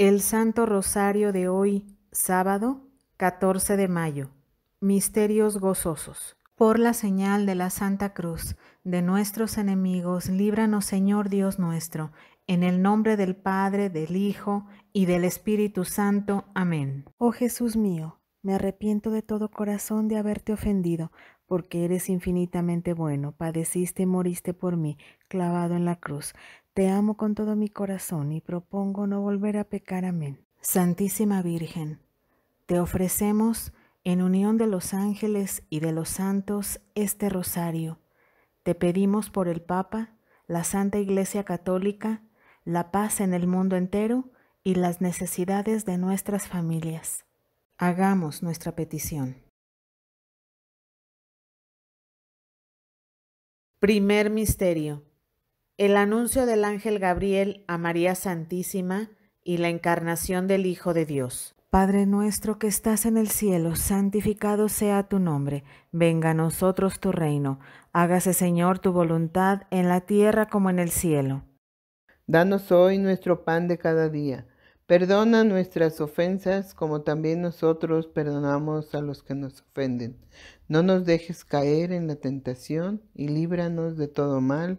El Santo Rosario de hoy, sábado 14 de mayo. Misterios gozosos. Por la señal de la Santa Cruz de nuestros enemigos, líbranos Señor Dios nuestro, en el nombre del Padre, del Hijo y del Espíritu Santo. Amén. Oh Jesús mío, me arrepiento de todo corazón de haberte ofendido, porque eres infinitamente bueno, padeciste y moriste por mí, clavado en la cruz. Te amo con todo mi corazón y propongo no volver a pecar. Amén. Santísima Virgen, te ofrecemos, en unión de los ángeles y de los santos, este rosario. Te pedimos por el Papa, la Santa Iglesia Católica, la paz en el mundo entero y las necesidades de nuestras familias. Hagamos nuestra petición. Primer Misterio el anuncio del ángel Gabriel a María Santísima y la encarnación del Hijo de Dios. Padre nuestro que estás en el cielo, santificado sea tu nombre, venga a nosotros tu reino, hágase Señor tu voluntad en la tierra como en el cielo. Danos hoy nuestro pan de cada día, perdona nuestras ofensas como también nosotros perdonamos a los que nos ofenden. No nos dejes caer en la tentación y líbranos de todo mal.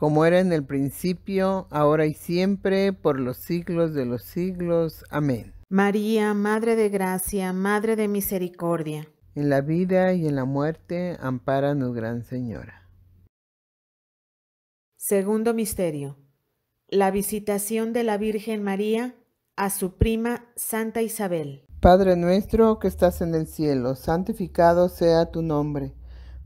como era en el principio, ahora y siempre, por los siglos de los siglos. Amén. María, Madre de Gracia, Madre de Misericordia. En la vida y en la muerte, ampáranos, Gran Señora. Segundo Misterio. La visitación de la Virgen María a su prima Santa Isabel. Padre nuestro que estás en el cielo, santificado sea tu nombre.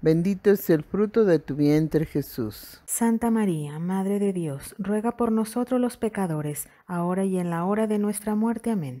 bendito es el fruto de tu vientre Jesús. Santa María, Madre de Dios, ruega por nosotros los pecadores, ahora y en la hora de nuestra muerte. Amén.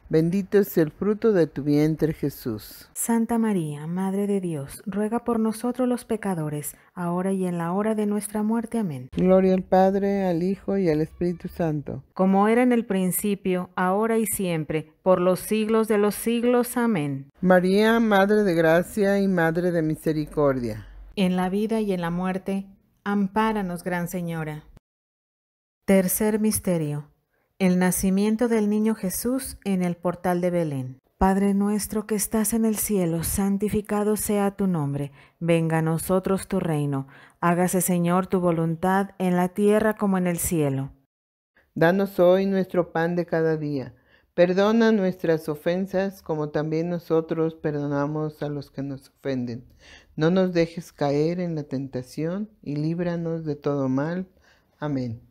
Bendito es el fruto de tu vientre Jesús. Santa María, Madre de Dios, ruega por nosotros los pecadores, ahora y en la hora de nuestra muerte. Amén. Gloria al Padre, al Hijo y al Espíritu Santo. Como era en el principio, ahora y siempre, por los siglos de los siglos. Amén. María, Madre de Gracia y Madre de Misericordia. En la vida y en la muerte, ampáranos, Gran Señora. Tercer Misterio el nacimiento del niño Jesús en el portal de Belén. Padre nuestro que estás en el cielo, santificado sea tu nombre, venga a nosotros tu reino, hágase Señor tu voluntad en la tierra como en el cielo. Danos hoy nuestro pan de cada día, perdona nuestras ofensas como también nosotros perdonamos a los que nos ofenden. No nos dejes caer en la tentación y líbranos de todo mal. Amén.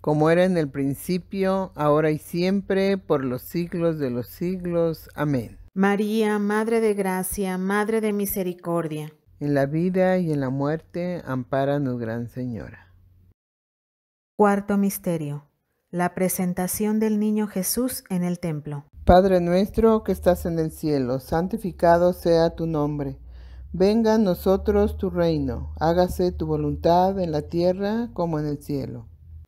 Como era en el principio, ahora y siempre, por los siglos de los siglos. Amén. María, Madre de Gracia, Madre de Misericordia. En la vida y en la muerte, ampáranos, Gran Señora. Cuarto Misterio. La presentación del niño Jesús en el templo. Padre nuestro que estás en el cielo, santificado sea tu nombre. Venga a nosotros tu reino, hágase tu voluntad en la tierra como en el cielo.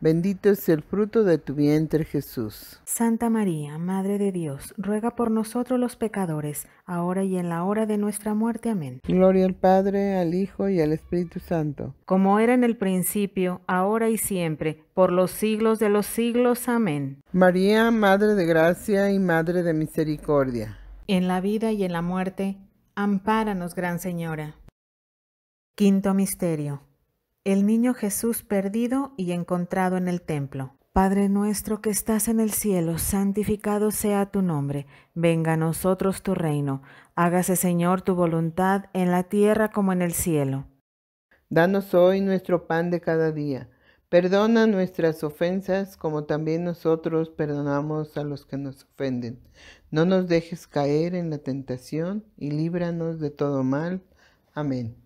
bendito es el fruto de tu vientre Jesús. Santa María, Madre de Dios, ruega por nosotros los pecadores, ahora y en la hora de nuestra muerte. Amén. Gloria al Padre, al Hijo y al Espíritu Santo. Como era en el principio, ahora y siempre, por los siglos de los siglos. Amén. María, Madre de Gracia y Madre de Misericordia. En la vida y en la muerte, ampáranos, Gran Señora. Quinto Misterio. El niño Jesús perdido y encontrado en el templo. Padre nuestro que estás en el cielo, santificado sea tu nombre, venga a nosotros tu reino, hágase Señor tu voluntad en la tierra como en el cielo. Danos hoy nuestro pan de cada día, perdona nuestras ofensas como también nosotros perdonamos a los que nos ofenden. No nos dejes caer en la tentación y líbranos de todo mal. Amén.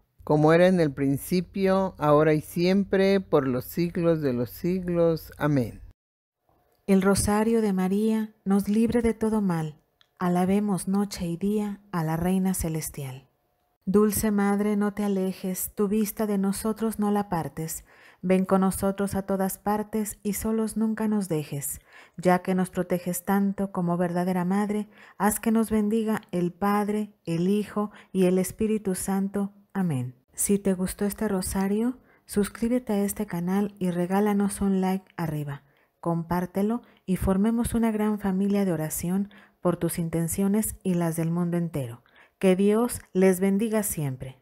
Como era en el principio, ahora y siempre, por los siglos de los siglos. Amén. El rosario de María nos libre de todo mal. Alabemos noche y día a la Reina Celestial. Dulce Madre, no te alejes, tu vista de nosotros no la partes. Ven con nosotros a todas partes y solos nunca nos dejes. Ya que nos proteges tanto como verdadera Madre, haz que nos bendiga el Padre, el Hijo y el Espíritu Santo. Amén. Si te gustó este rosario, suscríbete a este canal y regálanos un like arriba. Compártelo y formemos una gran familia de oración por tus intenciones y las del mundo entero. Que Dios les bendiga siempre.